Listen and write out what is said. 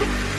you